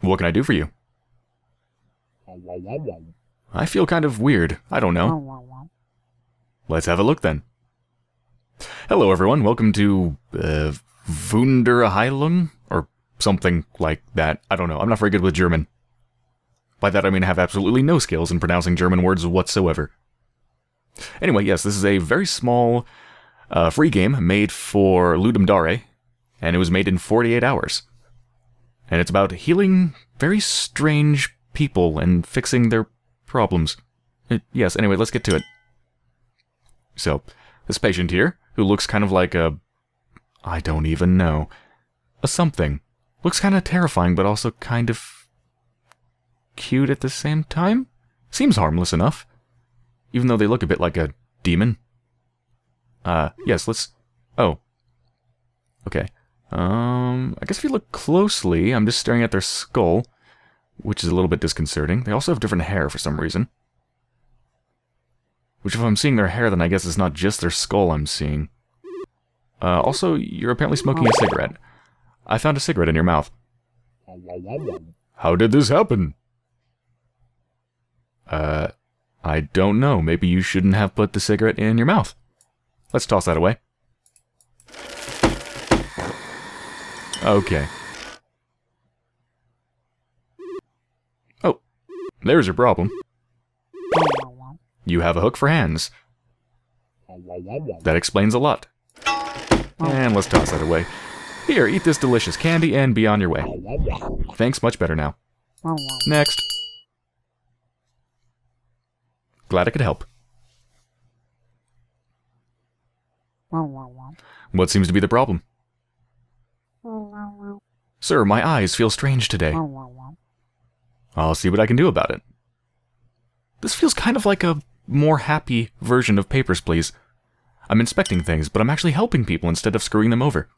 What can I do for you? I feel kind of weird. I don't know. Let's have a look then. Hello everyone, welcome to uh, Wunderheilung? Or something like that. I don't know, I'm not very good with German. By that I mean I have absolutely no skills in pronouncing German words whatsoever. Anyway, yes, this is a very small uh, free game made for Ludum Dare, and it was made in 48 hours. And it's about healing very strange people and fixing their problems. Uh, yes, anyway, let's get to it. So, this patient here, who looks kind of like a... I don't even know. A something. Looks kind of terrifying, but also kind of... cute at the same time? Seems harmless enough. Even though they look a bit like a demon. Uh, yes, let's... Oh. Okay. Um, I guess if you look closely, I'm just staring at their skull, which is a little bit disconcerting. They also have different hair for some reason. Which if I'm seeing their hair, then I guess it's not just their skull I'm seeing. Uh, also, you're apparently smoking a cigarette. I found a cigarette in your mouth. How did this happen? Uh, I don't know. Maybe you shouldn't have put the cigarette in your mouth. Let's toss that away. Okay. Oh, there's your problem. You have a hook for hands. That explains a lot. And let's toss that away. Here, eat this delicious candy and be on your way. Thanks, much better now. Next. Glad I could help. What seems to be the problem? Sir, my eyes feel strange today. I'll see what I can do about it. This feels kind of like a more happy version of Papers, Please. I'm inspecting things, but I'm actually helping people instead of screwing them over.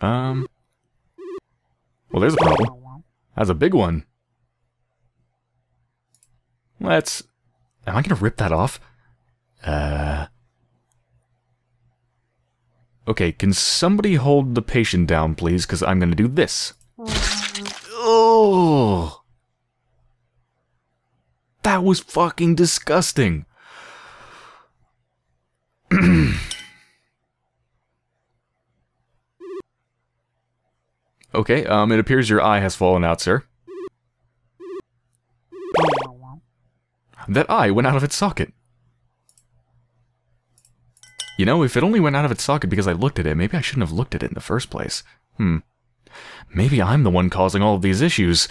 Um... Well, there's a problem. That's a big one. Let's... Am I gonna rip that off? Uh... Okay, can somebody hold the patient down, please? Because I'm gonna do this. Oh! That was fucking disgusting. okay, um, it appears your eye has fallen out, sir. That eye went out of its socket. You know, if it only went out of its socket because I looked at it, maybe I shouldn't have looked at it in the first place. Hmm. Maybe I'm the one causing all of these issues.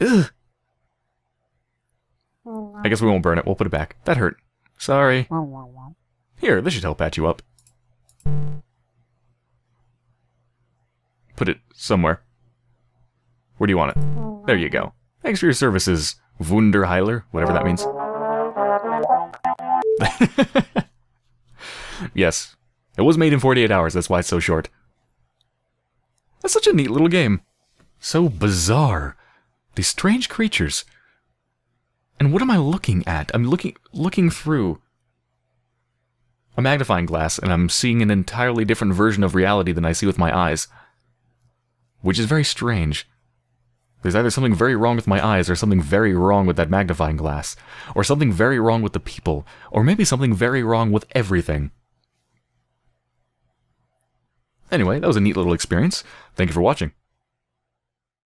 Ugh. I guess we won't burn it. We'll put it back. That hurt. Sorry. Here, this should help patch you up. Put it somewhere. Where do you want it? There you go. Thanks for your services, Wunderheiler, whatever that means. yes. It was made in 48 hours, that's why it's so short. That's such a neat little game. So bizarre. These strange creatures. And what am I looking at? I'm looking looking through a magnifying glass, and I'm seeing an entirely different version of reality than I see with my eyes. Which is very strange. There's either something very wrong with my eyes, or something very wrong with that magnifying glass, or something very wrong with the people, or maybe something very wrong with everything. Anyway, that was a neat little experience. Thank you for watching.